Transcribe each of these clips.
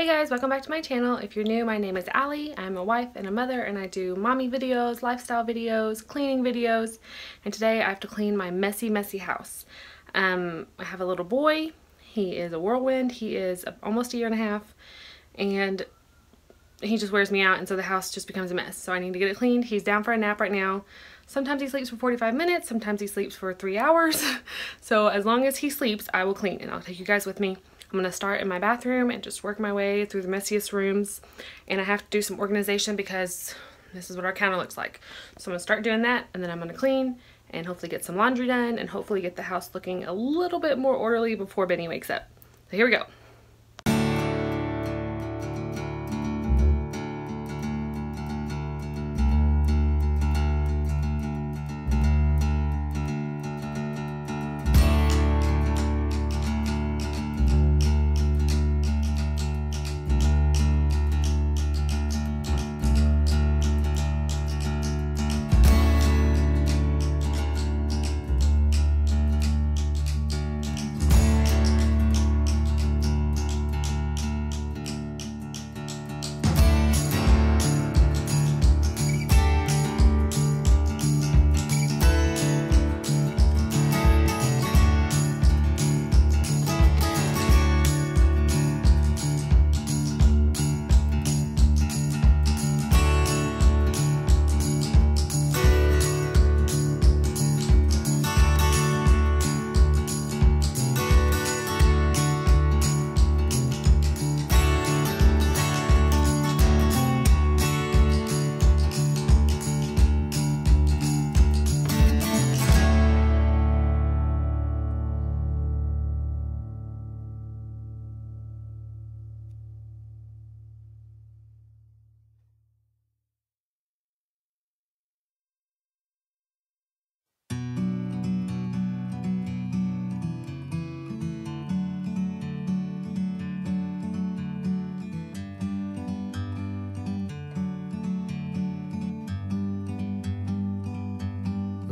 Hey guys, welcome back to my channel. If you're new, my name is Allie. I'm a wife and a mother and I do mommy videos, lifestyle videos, cleaning videos, and today I have to clean my messy, messy house. Um, I have a little boy. He is a whirlwind. He is almost a year and a half and he just wears me out and so the house just becomes a mess. So I need to get it cleaned. He's down for a nap right now. Sometimes he sleeps for 45 minutes, sometimes he sleeps for three hours. so as long as he sleeps, I will clean and I'll take you guys with me. I'm going to start in my bathroom and just work my way through the messiest rooms. And I have to do some organization because this is what our counter looks like. So I'm going to start doing that and then I'm going to clean and hopefully get some laundry done and hopefully get the house looking a little bit more orderly before Benny wakes up. So here we go.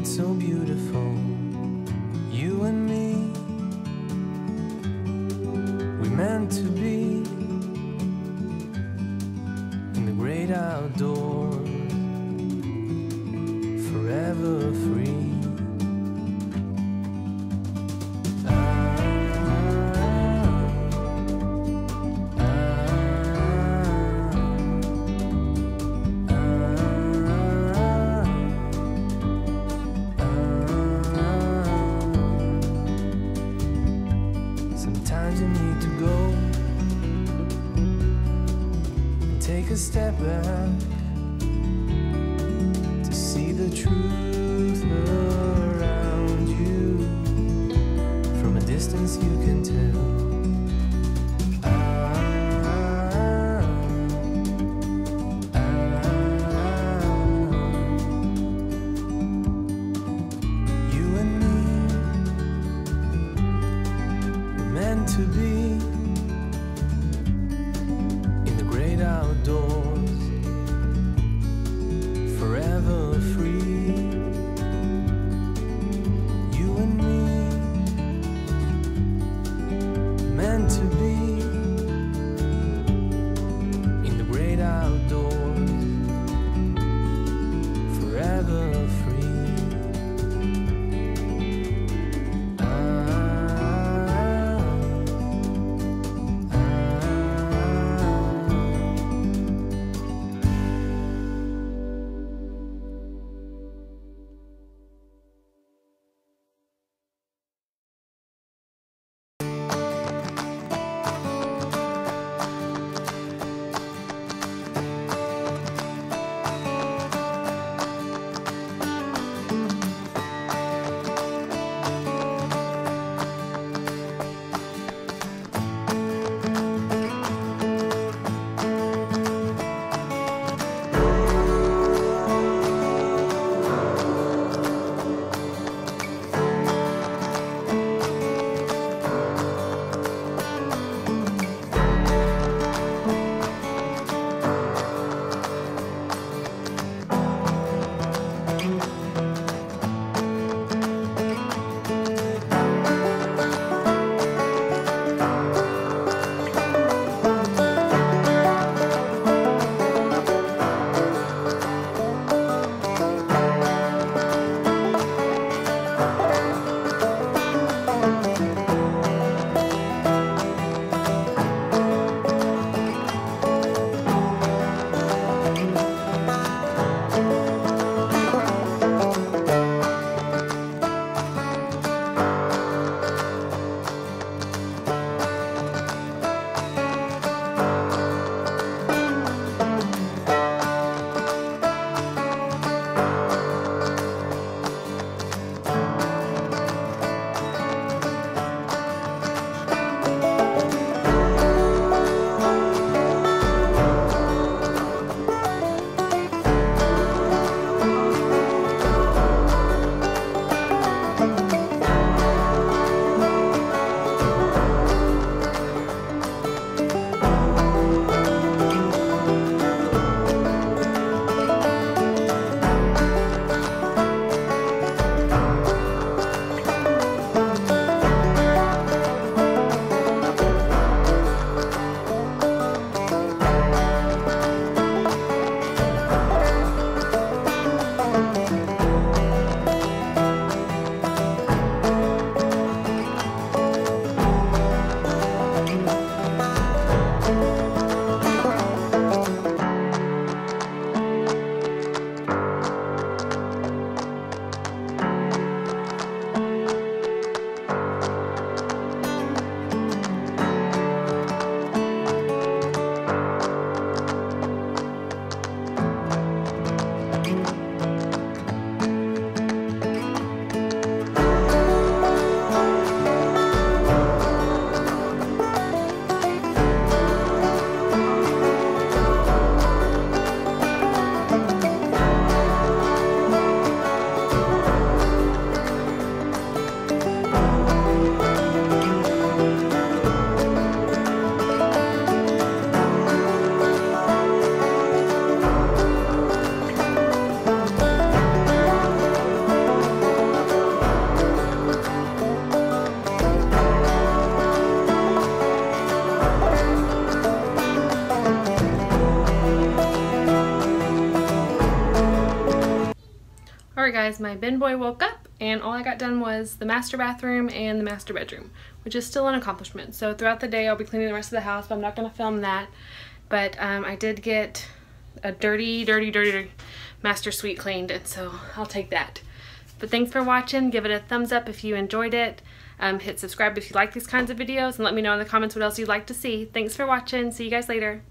It's so beautiful, Sometimes you need to go. And take a step back to see the truth guys, my bin boy woke up and all I got done was the master bathroom and the master bedroom, which is still an accomplishment. So throughout the day I'll be cleaning the rest of the house, but I'm not going to film that. But um, I did get a dirty, dirty, dirty, dirty master suite cleaned, and so I'll take that. But thanks for watching. Give it a thumbs up if you enjoyed it. Um, hit subscribe if you like these kinds of videos, and let me know in the comments what else you'd like to see. Thanks for watching. See you guys later.